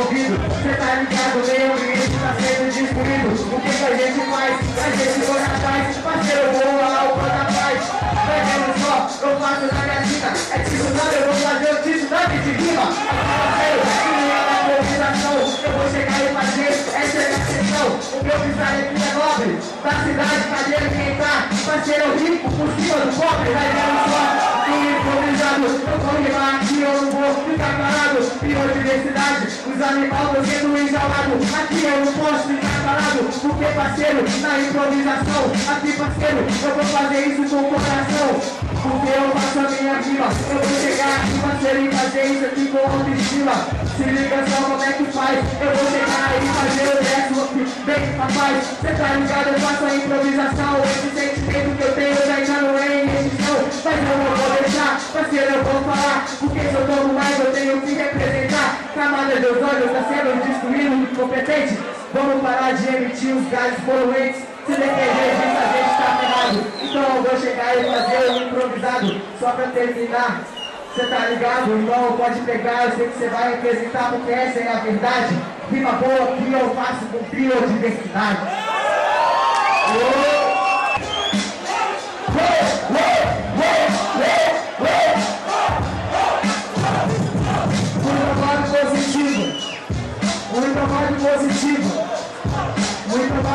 envolvido. Cê tá ligado, meio ambiente tá sendo destruído. O que que a gente faz? A gente corre atrás, parceiro, eu vou lá, o da paz. Vai vendo só, eu faço na minha vida. É tipo nada, eu vou fazer o tsunami de rima. Parceiro, se não é uma improvisação, eu vou chegar e fazer, essa é a sessão. O meu pisar aqui é nobre, da cidade, cadeira quem tá. Parceiro, rico, por cima do cobre, vai vendo só. Biodiversidade, os animais sendo enjaulados. Aqui eu não posso ficar parado, porque parceiro, na improvisação, aqui parceiro, eu vou fazer isso com o coração. Porque eu faço a minha rima, eu vou chegar aqui parceiro e fazer isso aqui com autoestima. Se liga só como é que faz, eu vou chegar e fazer o décimo aqui. Bem, rapaz, cê tá ligado, eu faço a improvisação. Esse sentimento que eu tenho já não é edição, mas eu vou deixar, parceiro, eu vou falar. Porque se eu tomo mais, eu tenho que representar. Camada dos olhos tá sendo destruído, incompetente. Vamos parar de emitir os gases poluentes. Se depender disso, a gente tá ferrado. Então eu vou chegar e fazer um improvisado. Só pra terminar. Cê tá ligado? Então pode pegar, eu sei que você vai representar porque essa é a verdade. Rima boa que eu faço com biodiversidade. Oh!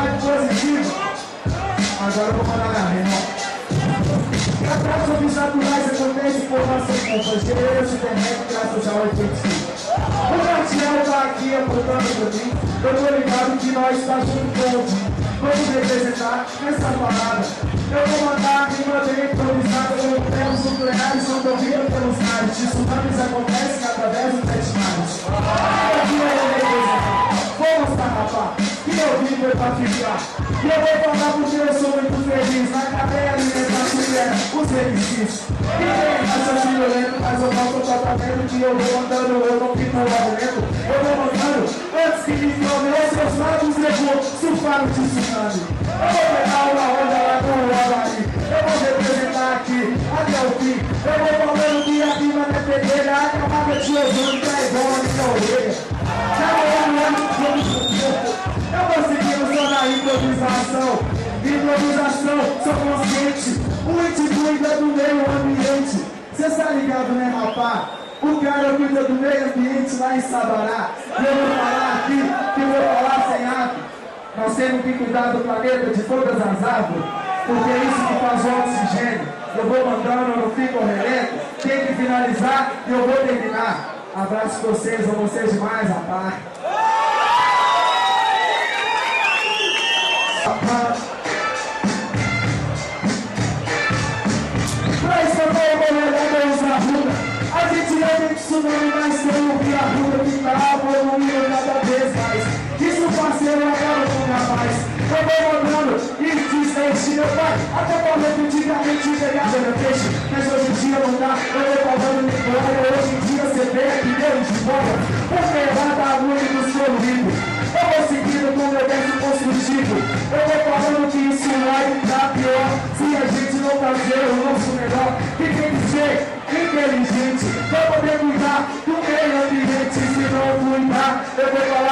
Vibe positivo. Agora eu vou mandar minha rima. Catástrofes naturais acontecem por nossa culpa. Gereiros de internet graças ao efetivo. O Martial tá aqui apontando pra mim. Eu tô ligado que nós tá junto com o Tim. Vamos representar essa parada. Eu vou mandar a bem improvisada com termos nucleares são ouvidos pelos mares. Tsunamis acontecem eu ficar. E eu vou falar porque eu sou muito feliz. Na cadeia alimentar mulher, os requisitos. E tem raciocínio lento, mas eu volto totalmente que eu vou mandando, eu não fico argumento. Eu vou mandando, antes que me tome, os seus lábios levou, surfar o tsunami. Eu vou pegar uma onda lá com o Havaí. Eu vou representar aqui, até o fim. Eu vou falando que a rima é pedeira, a camada de ozônio improvisação. Sou consciente. Muito cuida do meio ambiente. Cê tá ligado, né, rapá? O cara cuida do meio ambiente lá em Sabará. E eu vou falar aqui, que eu vou falar sem ato. Nós temos que cuidar do planeta de todas as árvores. Porque é isso que faz o oxigênio. Eu vou mandando, eu não fico relento. Tem que finalizar e eu vou terminar. Abraço vocês, amo vocês demais, rapaz. Tem tsunami, mas tem o que a rua que tá evoluindo cada vez mais. Isso parceiro agora nunca mais. Eu vou mandando e desmente meu pai. Até falando que antigamente pegava meu peixe. Mas hoje em dia não dá, eu vou falando de fora Hoje em dia você vê que deu de fora Porque errada a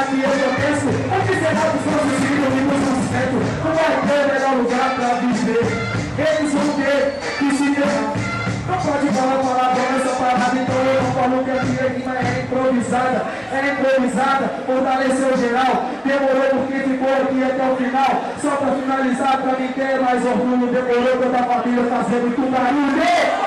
que eu penso O que será dos nossos filhos e do sustento Não vai ter melhor lugar pra viver Eles vão ter que se ver não pode falar palavrão nessa parada, então eu não falo que a rima é improvisada. É improvisada, fortaleceu geral. Demorou porque ficou aqui até o final. Só pra finalizar, pra mim ter mais orgulho. Demorou toda a família fazendo muito barulho.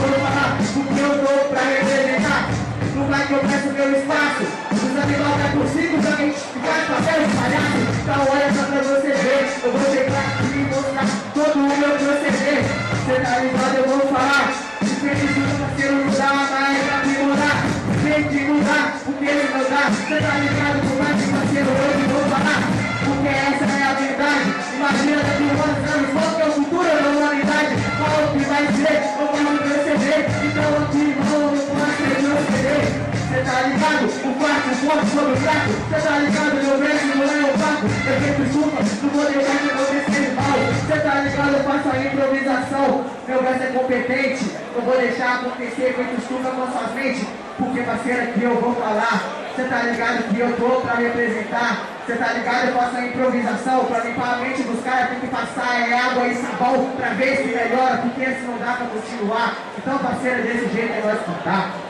vou falar tá o que eu dou pra representar. Lugar que eu peço meu espaço. Os animais por cima, os amigos faz papel espalhado. Então olha só pra você ver. Eu vou chegar e mostrar todo o meu proceder. Cê tá ligado, eu vou falar. Diferente do parceiro não dá mais pra me mudar. Tem que mudar o que ele não dá. Cê tá ligado, por mais que parceiro hoje vou falar. Porque essa é a verdade. Imagina que lançando só que é o futuro da humanidade Qual que vai ser? Como não perceber? Então aqui vamos e não serei. Cê tá ligado? O quarto, o corpo sobre o fraco Cê tá ligado? Meu verso não é opaco Eu sempre desculpa, não vou deixar que acontecer mal Cê tá ligado? Eu faço a improvisação Meu verso é competente Eu vou deixar acontecer com estufa com suas mentes Porque parceira que eu vou falar Cê tá ligado que eu tô pra representar Cê tá ligado, eu faço a improvisação Pra limpar a mente dos caras tem que passar é água e sabão Pra ver se melhora, porque se não dá pra continuar. Então parceiro, desse jeito é nós cantar